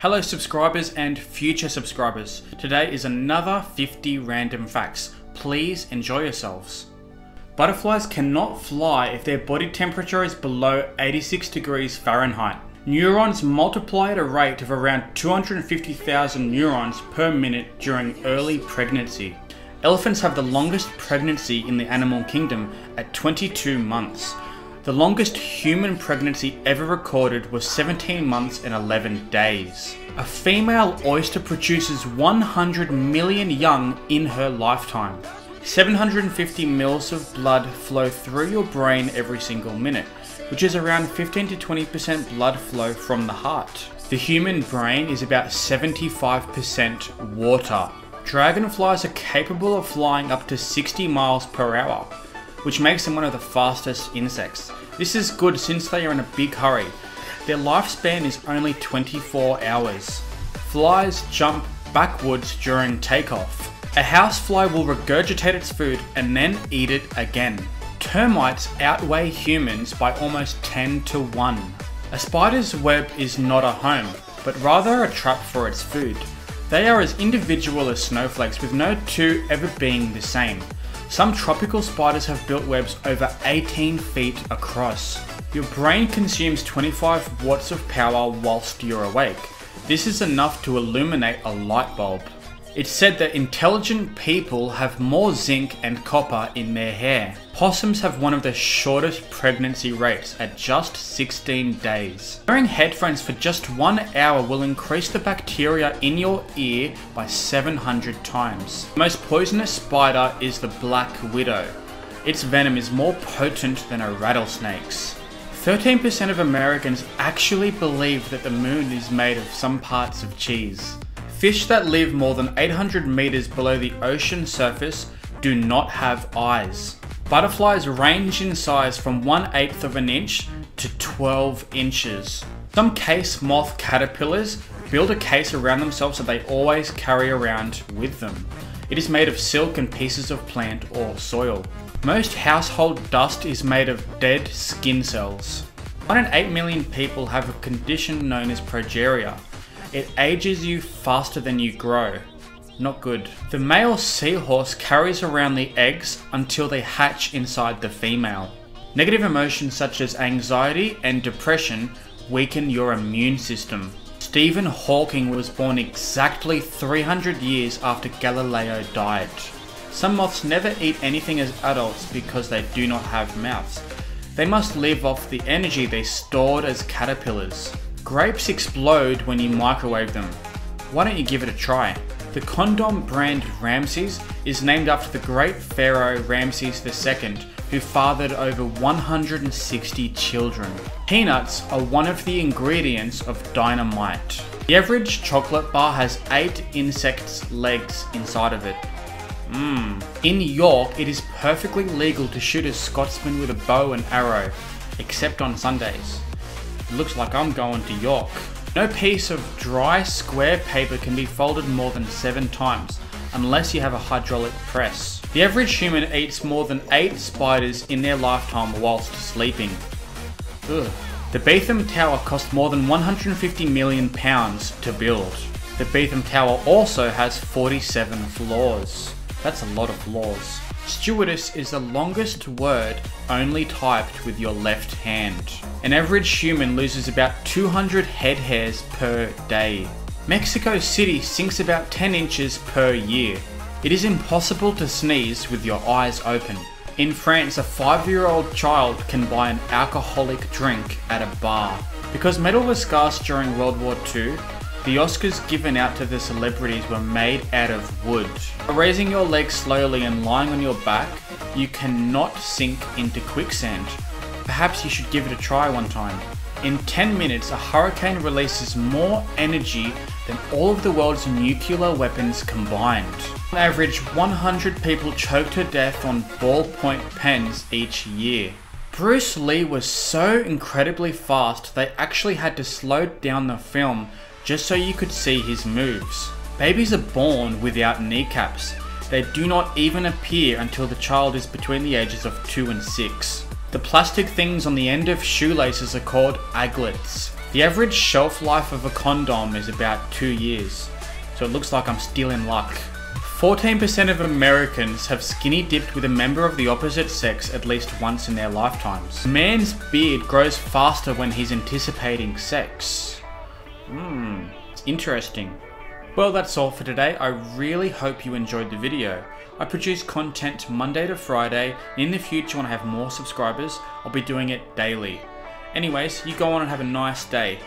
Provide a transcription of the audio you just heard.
Hello subscribers and future subscribers. Today is another 50 random facts. Please enjoy yourselves. Butterflies cannot fly if their body temperature is below 86 degrees Fahrenheit. Neurons multiply at a rate of around 250,000 neurons per minute during early pregnancy. Elephants have the longest pregnancy in the animal kingdom at 22 months. The longest human pregnancy ever recorded was 17 months and 11 days. A female oyster produces 100 million young in her lifetime. 750 mils of blood flow through your brain every single minute, which is around 15 to 20% blood flow from the heart. The human brain is about 75% water. Dragonflies are capable of flying up to 60 miles per hour, which makes them one of the fastest insects. This is good since they are in a big hurry. Their lifespan is only 24 hours. Flies jump backwards during takeoff. A housefly will regurgitate its food and then eat it again. Termites outweigh humans by almost 10 to 1. A spider's web is not a home, but rather a trap for its food. They are as individual as snowflakes with no two ever being the same. Some tropical spiders have built webs over 18 feet across. Your brain consumes 25 watts of power whilst you're awake. This is enough to illuminate a light bulb. It's said that intelligent people have more zinc and copper in their hair. Possums have one of the shortest pregnancy rates at just 16 days. Wearing headphones for just one hour will increase the bacteria in your ear by 700 times. The most poisonous spider is the black widow. Its venom is more potent than a rattlesnake's. 13% of Americans actually believe that the moon is made of some parts of cheese. Fish that live more than 800 meters below the ocean surface do not have eyes. Butterflies range in size from 1 8th of an inch to 12 inches. Some case moth caterpillars build a case around themselves that they always carry around with them. It is made of silk and pieces of plant or soil. Most household dust is made of dead skin cells. 1 in 8 million people have a condition known as progeria, it ages you faster than you grow. Not good. The male seahorse carries around the eggs until they hatch inside the female. Negative emotions such as anxiety and depression weaken your immune system. Stephen Hawking was born exactly 300 years after Galileo died. Some moths never eat anything as adults because they do not have mouths. They must live off the energy they stored as caterpillars. Grapes explode when you microwave them. Why don't you give it a try? The condom brand Ramses is named after the great pharaoh Ramses II, who fathered over 160 children. Peanuts are one of the ingredients of dynamite. The average chocolate bar has 8 insects' legs inside of it. Mmm. In York, it is perfectly legal to shoot a Scotsman with a bow and arrow, except on Sundays. Looks like I'm going to York. No piece of dry square paper can be folded more than 7 times, unless you have a hydraulic press. The average human eats more than 8 spiders in their lifetime whilst sleeping. Ugh. The Beetham Tower cost more than 150 million pounds to build. The Beetham Tower also has 47 floors. That's a lot of floors. Stewardess is the longest word only typed with your left hand. An average human loses about 200 head hairs per day. Mexico City sinks about 10 inches per year. It is impossible to sneeze with your eyes open. In France, a 5 year old child can buy an alcoholic drink at a bar. Because metal was scarce during World War II, the Oscars given out to the celebrities were made out of wood. By raising your legs slowly and lying on your back, you cannot sink into quicksand. Perhaps you should give it a try one time. In 10 minutes, a hurricane releases more energy than all of the world's nuclear weapons combined. On average, 100 people choke to death on ballpoint pens each year. Bruce Lee was so incredibly fast, they actually had to slow down the film just so you could see his moves. Babies are born without kneecaps. They do not even appear until the child is between the ages of 2 and 6. The plastic things on the end of shoelaces are called aglets. The average shelf life of a condom is about two years, so it looks like I'm still in luck. 14% of Americans have skinny dipped with a member of the opposite sex at least once in their lifetimes. A man's beard grows faster when he's anticipating sex. Hmm, interesting. Well, that's all for today. I really hope you enjoyed the video. I produce content Monday to Friday. In the future, when I have more subscribers, I'll be doing it daily. Anyways, you go on and have a nice day.